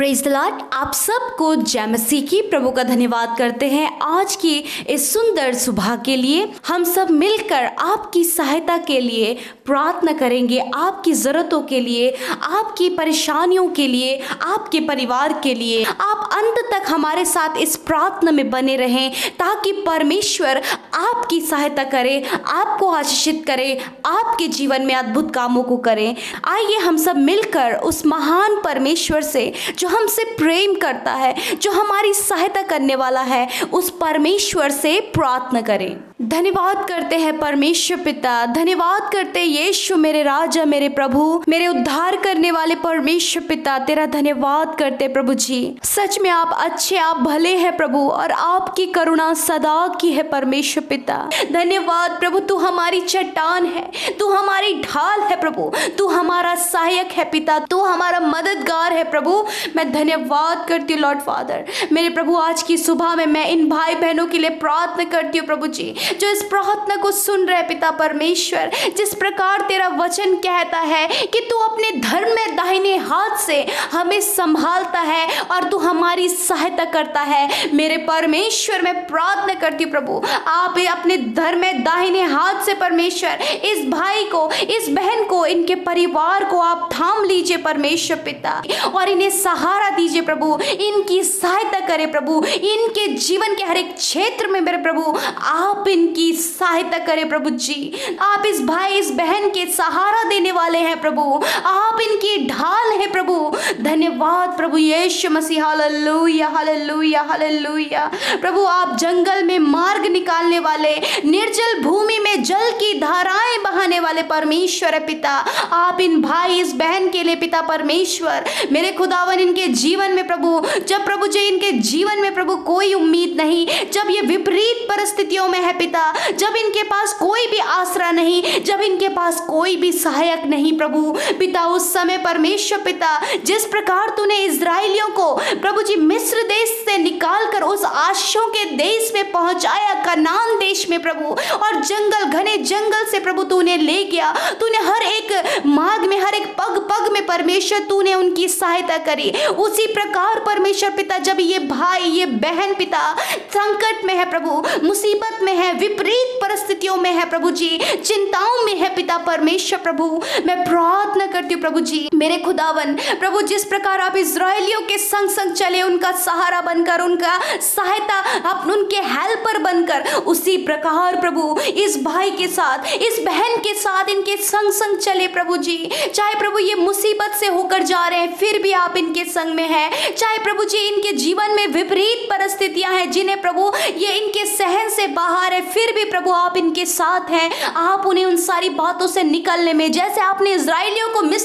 Praise Lord आप सबको जय मसीह की प्रभु का धन्यवाद करते हैं। आज की इस सुंदर सुबह के लिए हम सब मिलकर आपकी सहायता के लिए प्रार्थना करेंगे। आपकी ज़रूरतों के लिए, आपकी परेशानियों के लिए, आपके परिवार के लिए। आप अंत तक हमारे साथ इस प्रार्थना में बने रहें ताकि परमेश्वर आपकी सहायता करे, आपको आशीषित करे, आपके जीवन में अद्भुत कामों को करें। आइए हम सब मिलकर उस महान परमेश्वर से जो हमसे प्रेम करता है, जो हमारी सहायता करने वाला है, उस परमेश्वर से प्रार्थना करें। धन्यवाद करते हैं परमेश्वर पिता, धन्यवाद करते यीशु, मेरे राजा, मेरे प्रभु, मेरे उद्धार करने वाले परमेश्वर पिता, तेरा धन्यवाद करते प्रभु जी। सच में आप अच्छे, आप भले हैं प्रभु, और आपकी करुणा सदा की है परमेश्वर पिता। धन्यवाद प्रभु, तू हमारी चट्टान है, तू हमारी ढाल है प्रभु, तू हमारा सहायक है पिता, तू हमारा मददगार है प्रभु। मैं धन्यवाद करती हूँ, लॉर्ड फादर। मेरे प्रभु, आज की सुबह में मैं इन भाई बहनों के लिए प्रार्थना करती हूँ प्रभु जी। जो इस प्रार्थना को सुन रहे पिता परमेश्वर, जिस प्रकार तेरा वचन कहता है कि तू अपने धर्म में दाहिने हाथ से हमें संभालता है और तू हमारी सहायता करता है। मेरे परमेश्वर, मैं प्रार्थना करती हूँ प्रभु, आप अपने धर्म में दाहिने हाथ से परमेश्वर, इस भाई को, इस बहन को, इनके परिवार को आप थाम लीजिए परमेश्वर पिता, और इन्हें सहारा दीजिए प्रभु, इनकी सहायता करे प्रभु, इनके जीवन के हर एक क्षेत्र में मेरे प्रभु, आप इनकी सहायता करें प्रभु जी। आप इस भाई, इस बहन के सहारा देने वाले हैं प्रभु। आप इनकी ढाल है प्रभु। धन्यवाद प्रभु Yeshu Masih. Hallelujah hallelujah hallelujah. प्रभु, आप जंगल में मार्ग निकालने वाले, निर्जल भूमि में जल की धाराएँ बहाने वाले परमेश्वर है पिता। आप इन भाई, इस बहन के लिए पिता परमेश्वर। मेरे खुदावन, इनके जीवन में प्रभु, जब प्रभु जी, इनके जीवन में प्रभु कोई उम्मीद नहीं, जब ये विपरीत परिस्थितियों में है पिता, जब इनके पास कोई भी आसरा नहीं, जब इनके पास कोई भी सहायक नहीं प्रभु। पिता, उस समय परमेश्वर पिता, जिस प्रकार तूने इज़राइलियों को प्रभु जी मिस्र देश से निकाल कर उस आशों के देश में पहुँचाया, कनान देश में प्रभु, और जंगल, घने जंगल से प्रभु तूने ले गया। तूने हर एक मार्ग में, हर एक पग पग में परमेश्वर तूने उनकी सहायता करी। उसी प्रकार परमेश्वर पिता, जब ये भाई, ये बहन पिता संकट में है प्रभु, मुसीबत में है विपरीत परिस्थितियों में है प्रभु जी, चिंताओं में है पिता परमेश्वर प्रभु। मैं प्रार्थना करती हूँ प्रभु जी, मेरे खुदावन, प्रभु जिस प्रकार आप इसराइलियों के संग संग चले, उनका सहारा बनकर, उनका सहायता आप उनके हेल्पर बनकर, उसी प्रकार प्रभु, इस भाई के साथ, इस बहन के साथ इनके संग संग चले प्रभु जी। चाहे प्रभु ये मुसीबत से होकर जा रहे हैं, फिर भी आप इनके संग में हैं। चाहे प्रभु जी, इनके जीवन में विपरीत परिस्थितियाँ हैं, जिन्हें प्रभु ये इनके सहन से बाहर है फिर भी प्रभु आप इनके साथ हैं। आप उन्हें उन सारी बातों से निकलने में, जैसे आपने इसराइलियों को मिस्र देश से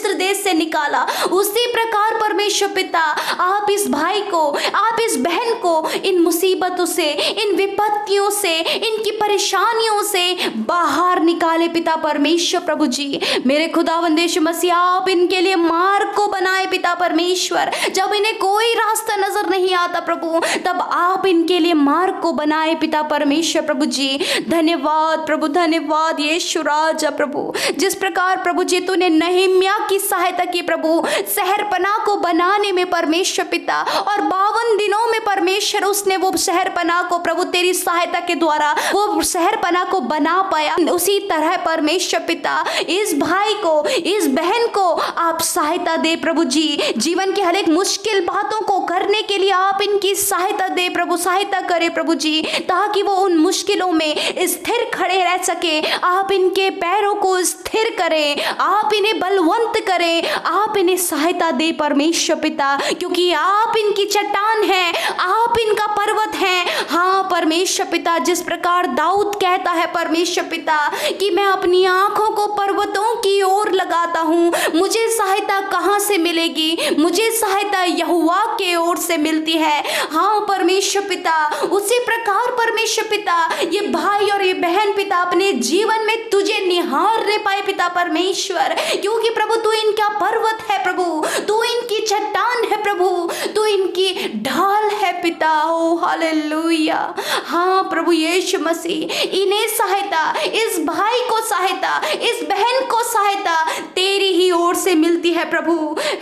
निकाला। उसी प्रकार परमेश्वर पिता, आप इस भाई को, आप इस बहन को, इन मुसीबतों से, इन विपत्तियों से, इनकी परेशानियों से बाहर निकाले पिता परमेश्वर प्रभु जी। मेरे खुदा देश मसीह, आप इनके लिए मार्ग को बनाए पिता परमेश्वर। जब इन्हें कोई रास्ता नज़र नहीं आता प्रभु, तब आप इनके लिए मार्ग को बनाए पिता परमेश्वर प्रभु जी। धन्यवाद प्रभु, धन्यवाद ये राजा प्रभु। जिस प्रकार प्रभु जी, तूने नहिम्या की सहायता की प्रभु शहर पना को बनाने में परमेश्वर पिता और बावन दिनों में परमेश्वर उसने वो शहर पना को प्रभु तेरी सहायता के द्वारा वो शहर पना को बना पाया। उसी तरह परमेश्वर पिता, इस भाई को, इस बहन को आप सहायता दे प्रभु जी। जीवन के हर एक मुश्किल बातों को करने के लिए आप इनकी सहायता दे प्रभु, सहायता करे प्रभु जी, ताकि वो उन मुश्किलों में स्थिर खड़े रह सके। आप इनके पैरों को स्थिर करें, आप इन्हें बलवंत करें आप इन्हें सहायता दे परमेश्वर पिता, क्योंकि आप इनकी चट्टान हैं, आप इनका पर्वत हैं परमेश्वर पिता, जिस प्रकार दाऊद कहता है परमेश्वर पिता कि मैं अपनी आँखों को पर्वतों की ओर लगाता हूँ, मुझे सहायता कहाँ से मिलेगी? मुझे सहायता यहुआ के ओर से मिलती है। हाँ परमेश्वर पिता, उसी प्रकार परमेश्वर पिता, ये भाई और ये बहन पिता अपने जीवन में तुझे निहारने पाए पिता परमेश्वर, क्योंकि प्रभु तू इनका पर्वत है प्रभु, तू इनकी चट्टान है प्रभु, तू इनकी ढाल है पिता। हो हालेलुया। हाँ प्रभु यीशु मसीह, इन्हें सहायता, इस भाई को सहायता, इस बहन को सहायता तेरी ही ओर से मिलती है प्रभु।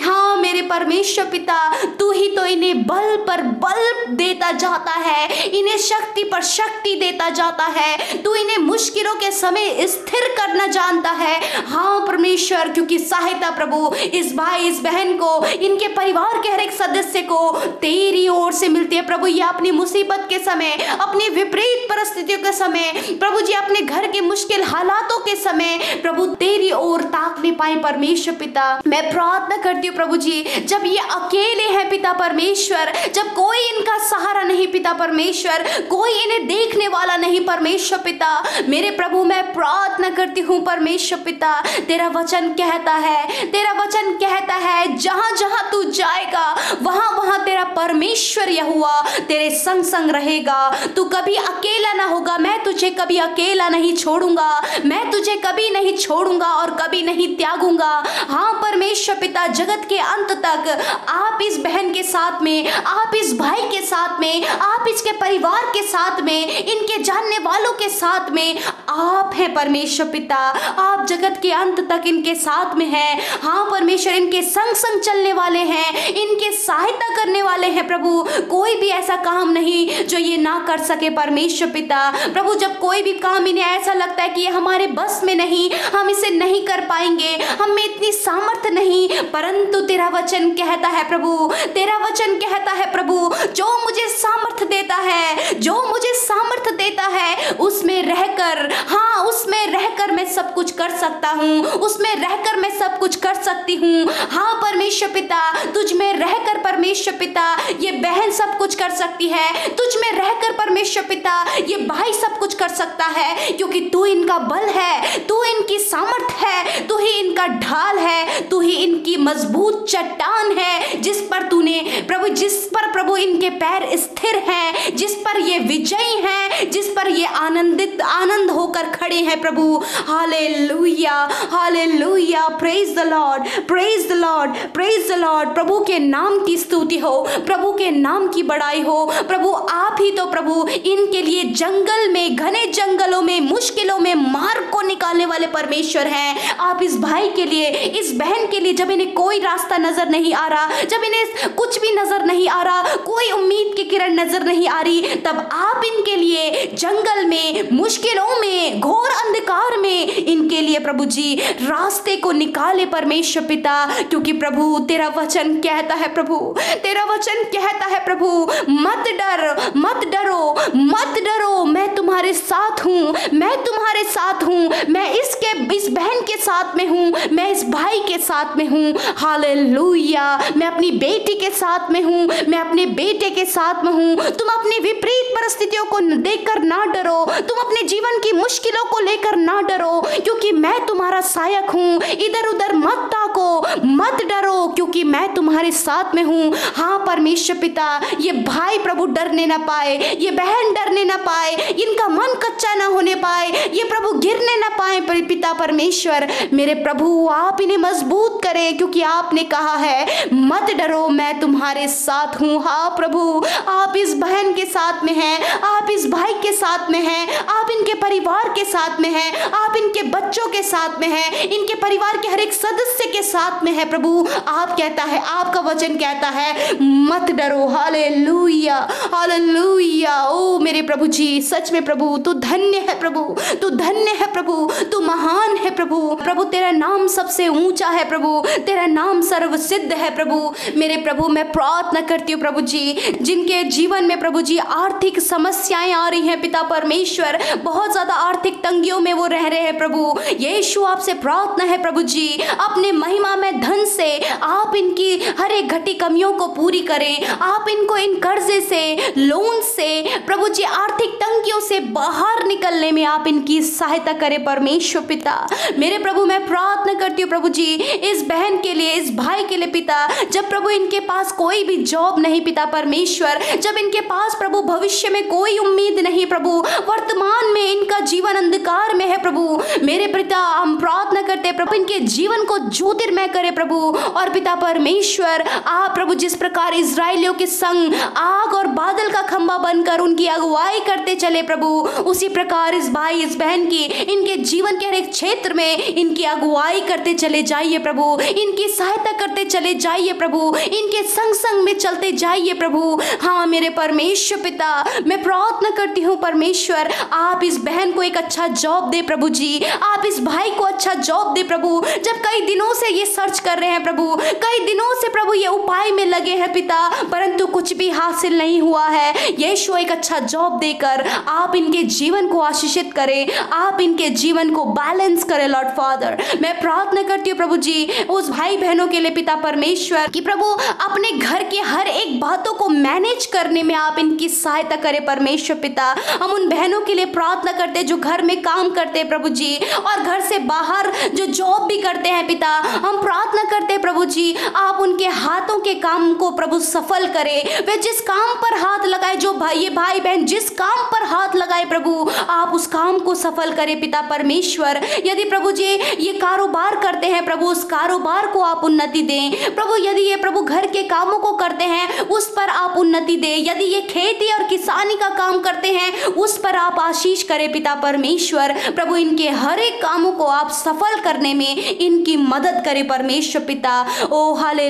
हाँ मेरे परमेश्वर पिता, तू ही तो इन्हें बल पर बल देता जाता है, इन्हें शक्ति पर शक्ति देता जाता है, तू इन्हें मुश्किलों के समय स्थिर करना जानता है। हाँ परमेश्वर, क्योंकि सहायता प्रभु, इस भाई, इस बहन को, इनके परिवार के हर एक सदस्य को तेरी ओर से मिलती है। प्रभु, ये अपनी मुसीबत के समय अपनी विपरीत परिस्थितियों के समय, प्रभु जी अपने घर के मुश्किल हालातों के समय, प्रभु तेरी ओर ताक नहीं पाए परमेश्वर पिता। मैं प्रार्थना करती हूँ प्रभु जी, जब ये अकेले हैं पिता परमेश्वर, जब कोई इनका सहारा नहीं पिता परमेश्वर, कोई इन्हें देखने वाला नहीं परमेश्वर पिता, मेरे प्रभु मैं प्रार्थना करती हूँ परमेश्वर पिता, तेरा वचन कहता है, तेरा वचन कहता है, जहाँ जहाँ तू जाएगा, वहाँ वहाँ तेरा परमेश्वर यहुआ तेरे संग संग रहेगा। तू कभी अकेला ना होगा, मैं तुझे कभी अकेला नहीं छोड़ूँगा, मैं तुझे कभी नहीं छोड़ूँगा और कभी नहीं त्यागूँगा। हाँ परमेश्वर पिता, जगत के अंत तक, आप इस बहन के साथ में, आप इस भाई के साथ में, आप इसके परिवार के साथ में, इनके जानने वालों के साथ में आप हैं परमेश्वर पिता। आप जगत के अंत तक इनके साथ में हैं। हाँ परमेश्वर इनके संग संग चलने वाले हैं। इनके सहायता करने वाले हैं प्रभु। कोई भी ऐसा काम नहीं जो ये ना कर सके परमेश्वर पिता। प्रभु, जब कोई भी काम इन्हें ऐसा लगता है कि ये हमारे बस में नहीं, हम इसे नहीं कर पाएँगे। हम में इतनी सामर्थ्य नहीं। परंतु तेरा वचन कहता है प्रभु, तेरा वचन कहता है प्रभु, जो मुझे सामर्थ्य देता है, जो मुझे सामर्थ्य देता है, उसमें रहकर हाँ उसमें रहकर मैं सब कुछ कर सकता हूँ, उसमें रहकर मैं सब कुछ कर सकती हूँ। हाँ परमेश्वर पिता, तुझ में रहकर परमेश्वर पिता, ये बहन सब कुछ कर सकती है। तुझ में रहकर परमेश्वर पिता, ये भाई सब कुछ कर सकता है, क्योंकि तू इनका बल है, तू इनकी सामर्थ है, तू ही इनका ढाल है, तू ही इनकी मज़बूत चट्टान है, जिस पर तूने प्रभु, जिस पर प्रभु इनके पैर स्थिर हैं, जिस पर ये विजयी हैं, जिस पर ये आनंदित, आनंद होकर खड़े हैं प्रभु। Hallelujah hallelujah praise the lord praise the lord praise the lord प्रभु के नाम की स्तुति हो, प्रभु के नाम की बड़ाई हो। प्रभु आप ही तो प्रभु इनके लिए जंगल में, घने जंगलों में, मुश्किलों में मार्ग को निकालने वाले परमेश्वर हैं। आप इस भाई के लिए, इस बहन के लिए जब इन्हें कोई रास्ता नज़र नहीं आ रहा, जब इन्हें कुछ भी नज़र नहीं आ रहा, कोई उम्मीद की किरण नज़र नहीं आ रही, तब आप इनके लिए जंगल में, मुश्किलों में घोर अंधकार में, इनके लिए प्रभु जी, रास्ते को निकाले परमेश्वर पिता, क्योंकि प्रभु, तेरा वचन कहता है प्रभु, तेरा वचन कहता है प्रभु, मत डर, मत डरो मत डरो, मैं तुम्हारे साथ हूँ, मैं तुम्हारे साथ हूँ, मैं इसके, इस बहन के साथ में हूँ, मैं इस भाई के साथ में हूँ, हालेलुया, मैं अपनी बेटी के साथ में हूँ, मैं अपने बेटे के साथ में हूँ, तुम अपनी विपरीत परिस्थितियों को देखकर ना डरो, तुम अपने जीवन की मुश्किलों को लेकर ना डरो क्योंकि मैं तुम्हारा सहायक हूँ। इधर उधर मत ताको मत डरो, क्योंकि मैं तुम्हारे साथ में हूँ। हाँ परमेश्वर पिता, ये भाई प्रभु डरने ना पाए, ये बहन डरने ना पाए, इनका मन कच्चा ना होने पाए, ये प्रभु गिरने ना पाए पिता परमेश्वर, मेरे प्रभु, आप इन्हें मज़बूत करें, क्योंकि आपने कहा है, मत डरो, मैं तुम्हारे साथ हूँ। हाँ प्रभु, आप इस बहन के साथ में हैं, आप इस भाई के साथ में हैं, आप इनके परिवार के साथ में हैं, आप इनके बच्चों के साथ में हैं, इनके परिवार के हर एक सदस्य के साथ में है प्रभु। आप कहता है, आपका वचन कहता है, मत डरो। Hallelujah hallelujah. ओ मेरे प्रभु जी, सच में प्रभु, तू धन्य है प्रभु, तू धन्य है प्रभु, तू महान है प्रभु। प्रभु, तेरा नाम सबसे ऊँचा है प्रभु, तेरा नाम सर्व सिद्ध है प्रभु। मेरे प्रभु, मैं प्रार्थना करती हूँ प्रभु जी, जिनके जीवन में प्रभु जी आर्थिक समस्याएँ आ रही हैं, पिता परमेश्वर, बहुत ज़्यादा आर्थिक तंगियों में वो रह रहे हैं प्रभु। यीशु आपसे प्रार्थना है प्रभु जी, अपने महिमा में धन से आप इनकी हर एक घटी कमियों को पूरी करें। आप इनको इन कर्जे से, लोन से, प्रभु जी, आर्थिक तंगियों से बाहर निकलने में आप इनकी सहायता करें, परमेश्वर पिता। मेरे प्रभु, मैं प्रार्थना करती हूँ प्रभु जी, इस बहन के लिए, इस भाई के लिए पिता, जब प्रभु इनके पास कोई भी जॉब नहीं पिता परमेश्वर, जब इनके पास प्रभु भविष्य में कोई उम्मीद नहीं प्रभु, वर्तमान में इनका जीवन अंधकार में है प्रभु। मेरे पिता, हम प्रार्थना करते हैं प्रभु, इनके जीवन को ज्योति ज्योतिर्मय करे प्रभु। और पिता परमेश्वर, आप प्रभु, जिस प्रकार इसराइलियों के संग आग और बादल का खंबा बनकर उनकी अगुवाई करते चले प्रभु, उसी प्रकार इस भाई, इस बहन की, इनके जीवन के हर एक क्षेत्र में इनकी अगुवाई करते चले जाइए प्रभु। इनकी सहायता करते चले जाइए प्रभु। इनके संग संग में चलते जाइए प्रभु। हाँ मेरे परमेश्वर पिता, मैं प्रार्थना करती हूँ, परमेश्वर, आप इस बहन को एक अच्छा जॉब दे प्रभु जी। आप इस भाई को अच्छा जॉब दे प्रभु। जब कई दिनों से ये सर्च कर रहे हैं प्रभु। कई दिनों से प्रभु ये उपाय में लगे हैं पिता, परंतु कुछ भी हासिल नहीं हुआ है। यीशु एक अच्छा जॉब देकर आप इनके जीवन को आशीषित करें, आप इनके जीवन को बैलेंस करें लॉर्ड फादर मैं प्रार्थना करती हूँ प्रभु जी, उस भाई बहनों के लिए पिता परमेश्वर, कि प्रभु अपने घर के हर एक बातों को मैनेज करने में आप इनकी सहायता करें, परमेश्वर पिता। हम उन बहनों के लिए प्रार्थना करते जो घर में काम करते प्रभु जी, और घर से बाहर जो जॉब भी करते हैं पिता हम प्रार्थना करते प्रभु जी, आप उनके हाथों के काम को प्रभु सफल करें। वे जिस काम पर हाथ लगाए, जो भाई, ये भाई बहन जिस काम पर हाथ लगाए, प्रभु, आप उस काम को सफल करें, पिता परमेश्वर। यदि प्रभु जी, ये कारोबार करते हैं, प्रभु, उस कारोबार को आप उन्नति दें। प्रभु, यदि ये प्रभु घर के कामों को करते हैं, उस पर आप उन्नति दें। यदि ये खेती और किसानी का काम करते हैं, उस पर आप आशीष करें, पिता परमेश्वर। प्रभु, इनके हर एक कामों को आप सफल करने में इनकी मदद करें। परमेश्वर पिता। ओ हाले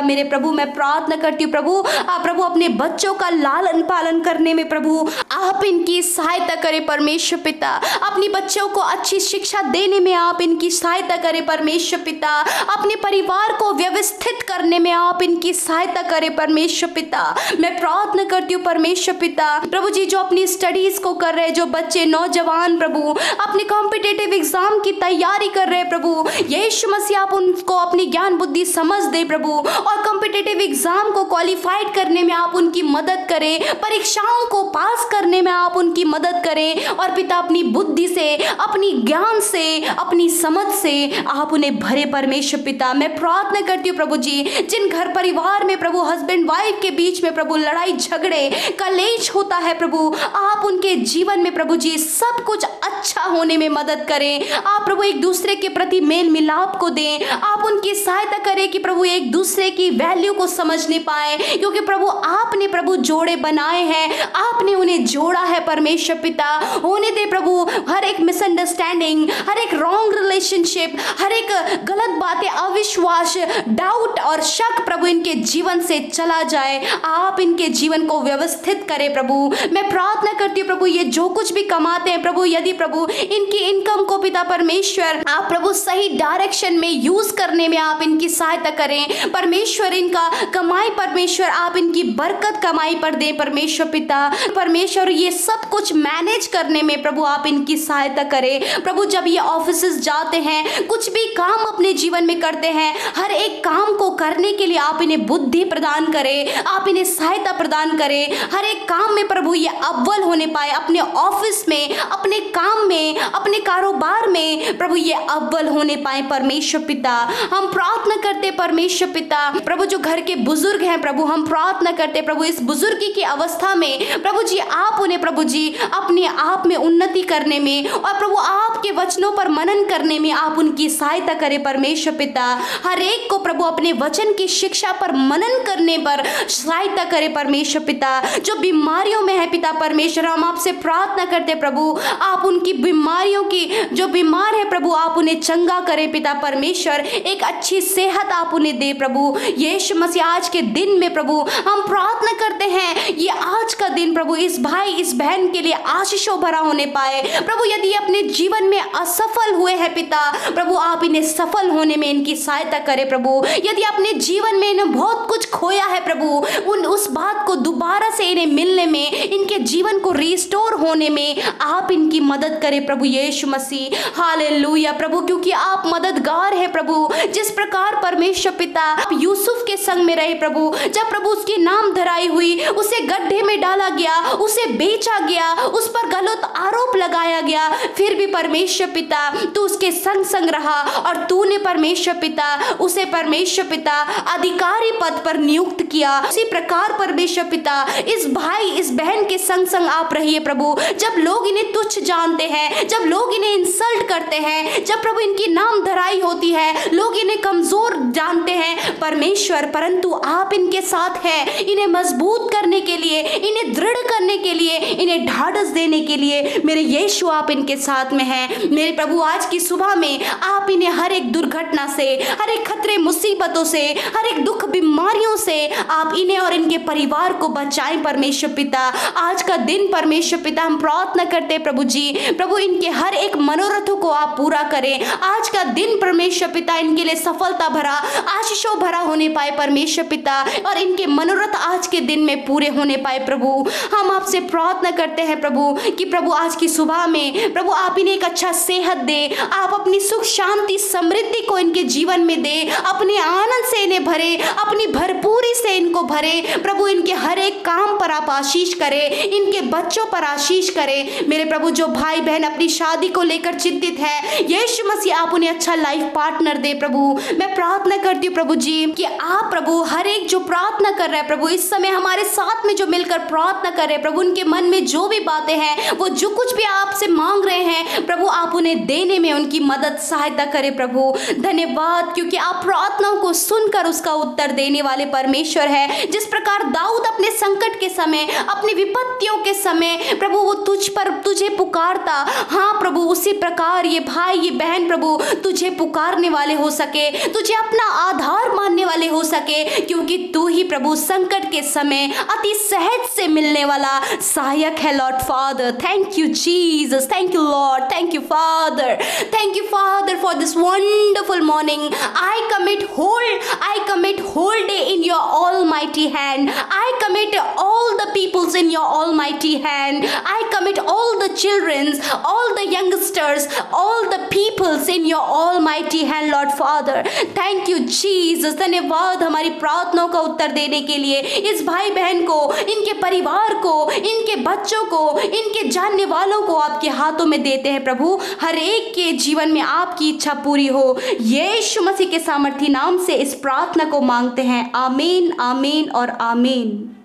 मेरे प्रभु, मैं प्रार्थना करती हूँ, प्रभु। आप प्रभु, अपने बच्चों का लालन पालन करने में प्रभु आप इनकी सहायता करें परमेश्वर पिता। अपनी बच्चों को अच्छी शिक्षा देने में आप इनकी सहायता करें परमेश्वर पिता। अपने परिवार को व्यवस्थित करने में आप इनकी सहायता करें परमेश्वर पिता। मैं प्रार्थना करती हूँ परमेश्वर पिता, प्रभु जी, जो अपनी स्टडीज़ को कर रहे जो बच्चे, नौजवान प्रभु, अपने कॉम्पिटेटिव एग्ज़ाम की तैयारी कर रहे प्रभु, यीशु मसीह, आप उनको अपनी ज्ञान, बुद्धि समझ दे प्रभु और कॉम्पिटेटिव एग्ज़ाम को क्वालिफाइड करने में आप उनकी मदद करें, परीक्षाओं को पास करने में आप उनकी मदद करें और पिता अपनी बुद्धि से, अपनी ज्ञान से, अपनी समझ से आप उन्हें भरे परमेश्वर पिता। मैं प्रार्थना करती हूँ प्रभु जी, जिन घर परिवार में प्रभु हस्बैंड वाइफ के बीच में प्रभु लड़ाई झगड़े, कलेश होता है प्रभु, आप उनके जीवन में प्रभु जी सब कुछ अच्छा होने में मदद करें। आप प्रभु एक दूसरे के प्रति मेल मिलाप को दें। आप उनकी सहायता करें कि प्रभु एक दूसरे की वैल्यू को समझने पाए। क्योंकि प्रभु आपने प्रभु जोड़े बनाए हैं। आपने उन्हें जोड़ा है परमेश्वर पिता। होने दे प्रभु हर एक मिसअंडरस्टैंडिंग हर एक रॉन्ग रिलेशनशिप हर एक गलत बातें, अविश्वास डाउट और शक प्रभु इनके जीवन से चला जाए। आप इनके जीवन को व्यवस्थित करें प्रभु। मैं प्रार्थना करती हूँ प्रभु, ये जो कुछ भी कमाते हैं प्रभु, यदि प्रभु इनकी इनकम को पिता परमेश्वर, आप प्रभु सही डायरेक्शन में यूज़ करने में आप इनकी सहायता करें। परमेश्वर इनका कमाई, परमेश्वर आप इनकी बरकत कमाई पर दे। परमेश्वर पिता, परमेश्वर ये सब कुछ मैनेज करने में प्रभु आप इनकी सहायता करें। प्रभु, जब ये ऑफ़िस जाते हैं, कुछ भी काम अपने जीवन में करते हैं, हर एक काम को करने के लिए आप इन्हें बुद्धि प्रदान करें, आप इन्हें सहायता प्रदान करें। हर एक काम में प्रभु ये अव्वल होने पाए, अपने ऑफ़िस में, अपने काम में, अपने कारोबार में, प्रभु ये अव्वल होने पाए परमेश्वर पिता। हम प्रार्थना करते परमेश्वर पिता। प्रभु जो घर के बुज़ुर्ग हैं, प्रभु हम प्रार्थना करते प्रभु इस बुजुर्गी की अवस्था में, प्रभु जी आप उन्हें प्रभु जी अपने आप में उन्नति करने में और प्रभु आपके वचनों पर मनन करने में आप उनकी सहायता करें परमेश्वर पिता। हर एक को प्रभु अपने वचन की शिक्षा पर मनन करने पर सहायता करें परमेश्वर पिता। जो बीमारियों में है पिता परमेश्वर, हम आपसे प्रार्थना करते प्रभु, आप उनकी बीमारियों की, जो बीमार है प्रभु, आप उन्हें चंगा करें, पिता परमेश्वर। एक अच्छी सेहत आप उन्हें दे प्रभु। यीशु मसीह आज के दिन में प्रभु, हम प्रार्थना करते हैं, ये आज का दिन प्रभु, इस भाई, इस बहन के लिए आशीषों भरा होने पाए। प्रभु, यदि अपने जीवन में असफल हुए हैं पिता, प्रभु, आप इन्हें सफल होने में इनकी सहायता करें प्रभु। यदि अपने जीवन में इन्हें बहुत कुछ खोया है प्रभु, उन, उस बात को दोबारा से इन्हें मिलने में, इनके जीवन को रिस्टोर होने में, आप इनकी मदद करें प्रभु यीशु मसीह। हालेलुया। प्रभु, क्योंकि आप मददगार है प्रभु, जिस प्रकार परमेश्वर पिता यूसुफ के संग में रहे प्रभु, जब प्रभु उसकी नाम धराई हुई, उसे गड्ढे में डाला गया, उसे बेचा गया, उस पर गलत आरोप लगाया गया, फिर भी परमेश्वर पिता, तू उसके संग संग रहा और तूने परमेश्वर पिता, उसे परमेश्वर पिता अधिकारी पद पर नियुक्त किया। उसी प्रकार परमेश्वर पिता, इस भाई, इस बहन के संग संग आप रहिए प्रभु। जब लोग इन्हें तुच्छ जानते करते हैं, जब लोग इन्हें इंसल्ट करते हैं, जब प्रभु इनकी नाम धराई होती है, लोग इन्हें कमज़ोर जानते हैं, परमेश्वर, परंतु आप इनके साथ हैं, इन्हें मज़बूत करने के लिए, इन्हें दृढ़ करने के लिए, इन्हें ढाढ़स देने के लिए मेरे यीशु आप इनके साथ में हैं। मेरे प्रभु, आज की सुबह में आप इन्हें हर एक दुर्घटना से, हर एक खतरे, मुसीबतों से, हर एक दुख, बीमारियों से आप इन्हें और इनके परिवार को बचाएँ, परमेश्वर पिता। आज का दिन, परमेश्वर पिता, हम प्रार्थना करते प्रभु जी प्रभु, इनके हर एक मनोरथों को आप पूरा करें। आज का दिन परमेश्वर पिता इनके लिए सफलता भरा, आशीषों भरा होने पाए परमेश्वर पिता, और इनके मनोरथ आज के दिन में पूरे होने पाए प्रभु। हम आपसे प्रार्थना करते हैं प्रभु, कि प्रभु आज की सुबह में, प्रभु आप इन्हें एक अच्छा सेहत दे, आप अपनी सुख, शांति, समृद्धि को इनके जीवन में दे, अपने आनंद से इन्हें भरे, अपनी भरपूरी से इनको भरे। प्रभु, इनके हर एक काम पर आप आशीष करें, इनके बच्चों पर आशीष करे। मेरे प्रभु, जो भाई बहन अपनी शादी को लेकर चिंतित है। यीशु मसीह, आप उन्हें अच्छा लाइफ पार्टनर दे प्रभु। मैं प्रार्थना करती हूँ प्रभु जी, कि आप प्रभु, हर एक जो प्रार्थना कर रहा है प्रभु, इस समय हमारे साथ में जो मिलकर प्रार्थना कर रहे हैं प्रभु, उनके मन में जो भी बातें हैं, वो जो कुछ भी आपसे मांग रहे हैं, प्रभु, आप उन्हें देने में उनकी मदद, सहायता करें प्रभु। धन्यवाद, क्योंकि आप प्रार्थनाओं को सुनकर उसका उत्तर देने वाले परमेश्वर है। जिस प्रकार दाऊद अपने संकट के समय, अपनी विपत्तियों के समय, प्रभु, वो तुझ पर, तुझे पुकारता था हाँ प्रभु, उसी प्रकार ये भाई, ये बहन प्रभु तुझे पुकारने वाले हो सके, तुझे अपना आधार मानने वाले हो सके, क्योंकि तू ही प्रभु संकट के समय अति सहज से मिलने वाला सहायक है lord father thank you Jesus thank you lord thank you father thank you father for this wonderful morning I commit hold I commit whole day in your almighty hand I commit all the peoples in your almighty hand I commit all the childrens all the youngsters, all the peoples in your almighty hand, lord father. Thank you, jesus. धन्यवाद हमारी प्रार्थनाओं का उत्तर देने के लिए। इस भाई बहन को, इनके परिवार को, इनके बच्चों को, इनके जानने वालों को आपके हाथों में देते हैं प्रभु। हर एक के जीवन में आपकी इच्छा पूरी हो। यीशु मसीह के सामर्थी नाम से इस प्रार्थना को मांगते हैं। आमीन आमीन और आमीन।